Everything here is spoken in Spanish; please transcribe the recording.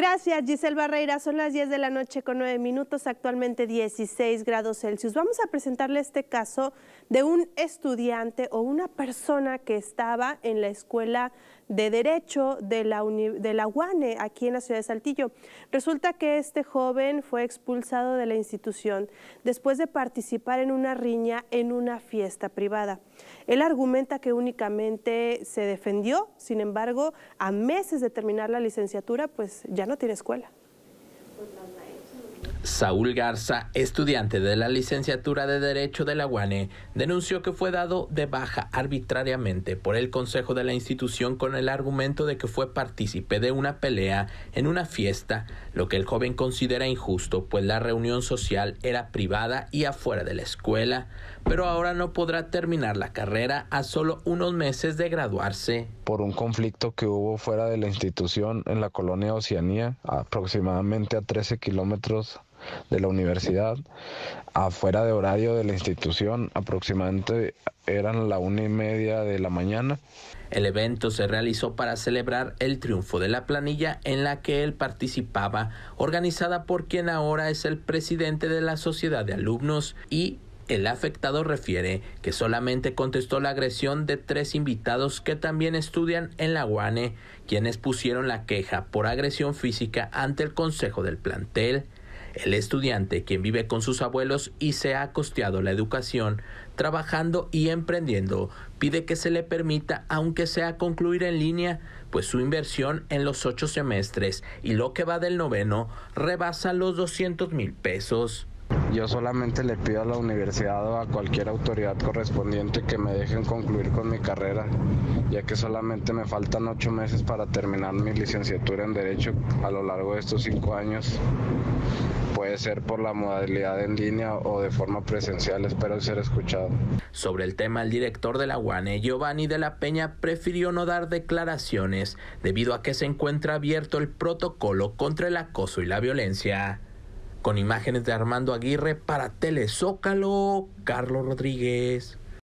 Gracias, Giselle Barreira. Son las 10 de la noche con 9 minutos, actualmente 16 grados Celsius. Vamos a presentarle este caso de un estudiante o una persona que estaba en la escuela de Derecho de la, de la UANE, aquí en la ciudad de Saltillo. Resulta que este joven fue expulsado de la institución después de participar en una riña en una fiesta privada. Él argumenta que únicamente se defendió, sin embargo, a meses de terminar la licenciatura, pues ya no tiene escuela. Saúl Garza, estudiante de la licenciatura de Derecho de la UANE, denunció que fue dado de baja arbitrariamente por el Consejo de la institución con el argumento de que fue partícipe de una pelea en una fiesta, lo que el joven considera injusto, pues la reunión social era privada y afuera de la escuela, pero ahora no podrá terminar la carrera a solo unos meses de graduarse. Por un conflicto que hubo fuera de la institución en la colonia Oceanía, aproximadamente a 13 kilómetros de la universidad, afuera de horario de la institución, aproximadamente eran la una y media de la mañana. El evento se realizó para celebrar el triunfo de la planilla en la que él participaba, organizada por quien ahora es el presidente de la Sociedad de Alumnos y el afectado refiere que solamente contestó la agresión de tres invitados que también estudian en la UANE, quienes pusieron la queja por agresión física ante el consejo del plantel. El estudiante, quien vive con sus abuelos y se ha costeado la educación, trabajando y emprendiendo, pide que se le permita, aunque sea concluir en línea, pues su inversión en los ocho semestres y lo que va del noveno rebasa los 200 mil pesos. Yo solamente le pido a la universidad o a cualquier autoridad correspondiente que me dejen concluir con mi carrera, ya que solamente me faltan ocho meses para terminar mi licenciatura en Derecho a lo largo de estos cinco años. Puede ser por la modalidad en línea o de forma presencial, espero ser escuchado. Sobre el tema, el director de la UANE, Giovanni de la Peña, prefirió no dar declaraciones debido a que se encuentra abierto el protocolo contra el acoso y la violencia. Con imágenes de Armando Aguirre para Telezócalo, Carlos Rodríguez.